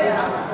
Yeah.